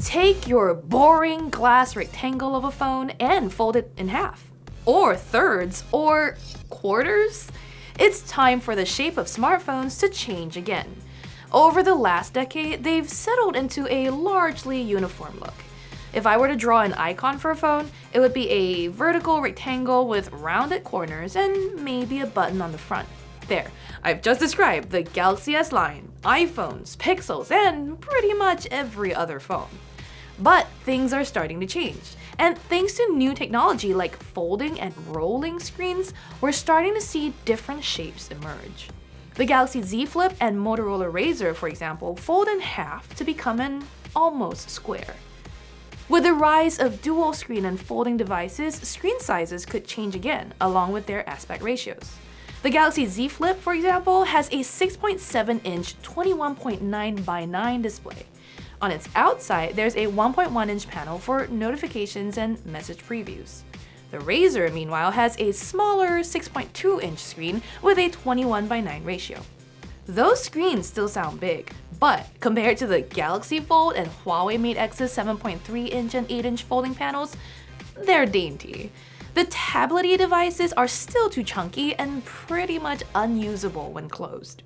Take your boring glass rectangle of a phone and fold it in half, or thirds, or quarters. It's time for the shape of smartphones to change again. Over the last decade, they've settled into a largely uniform look. If I were to draw an icon for a phone, it would be a vertical rectangle with rounded corners and maybe a button on the front. There, I've just described the Galaxy S line, iPhones, Pixels, and pretty much every other phone. But things are starting to change. And thanks to new technology like folding and rolling screens, we're starting to see different shapes emerge. The Galaxy Z Flip and Motorola Razr, for example, fold in half to become an almost square. With the rise of dual screen and folding devices, screen sizes could change again, along with their aspect ratios. The Galaxy Z Flip, for example, has a 6.7 inch 21.9 by 9 display, on its outside, there's a 1.1 inch panel for notifications and message previews. The Razr, meanwhile, has a smaller 6.2 inch screen with a 21 by 9 ratio. Those screens still sound big, but compared to the Galaxy Fold and Huawei Mate X's 7.3 inch and 8 inch folding panels, they're dainty. The tablety devices are still too chunky and pretty much unusable when closed.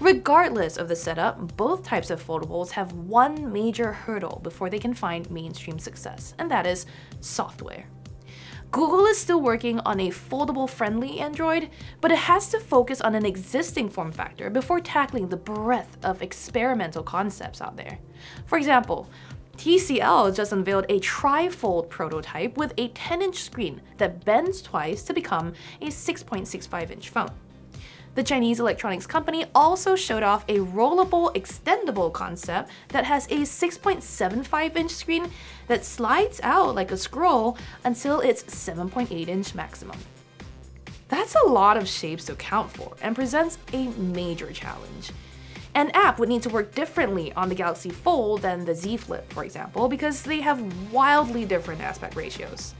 Regardless of the setup, both types of foldables have one major hurdle before they can find mainstream success, and that is software. Google is still working on a foldable friendly Android, but it has to focus on an existing form factor before tackling the breadth of experimental concepts out there. For example, TCL just unveiled a tri-fold prototype with a 10-inch screen that bends twice to become a 6.65-inch phone. The Chinese electronics company also showed off a rollable extendable concept that has a 6.75 inch screen that slides out like a scroll until its 7.8 inch maximum. That's a lot of shapes to account for and presents a major challenge. An app would need to work differently on the Galaxy Fold than the Z Flip, for example, because they have wildly different aspect ratios.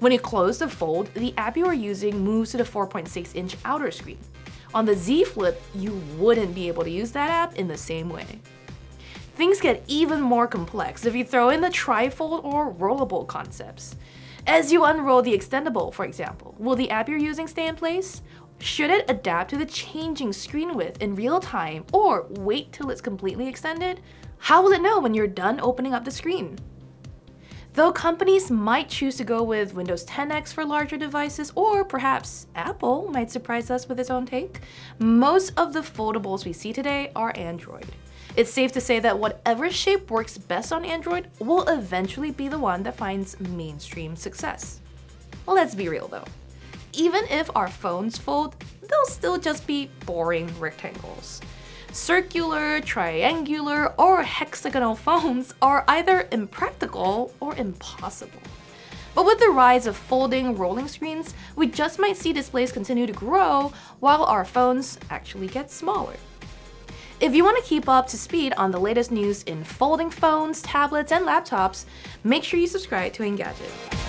When you close the Fold, the app you are using moves to the 4.6 inch outer screen. On the Z Flip, you wouldn't be able to use that app in the same way. Things get even more complex if you throw in the trifold or rollable concepts. As you unroll the extendable, for example, will the app you're using stay in place? Should it adapt to the changing screen width in real time or wait till it's completely extended? How will it know when you're done opening up the screen? Though companies might choose to go with Windows 10X for larger devices, or perhaps Apple might surprise us with its own take, most of the foldables we see today are Android. It's safe to say that whatever shape works best on Android will eventually be the one that finds mainstream success. Let's be real though. Even if our phones fold, they'll still just be boring rectangles. Circular, triangular, or hexagonal phones are either impractical or impossible. But with the rise of folding rolling screens, we just might see displays continue to grow while our phones actually get smaller. If you want to keep up to speed on the latest news in folding phones, tablets, and laptops, make sure you subscribe to Engadget.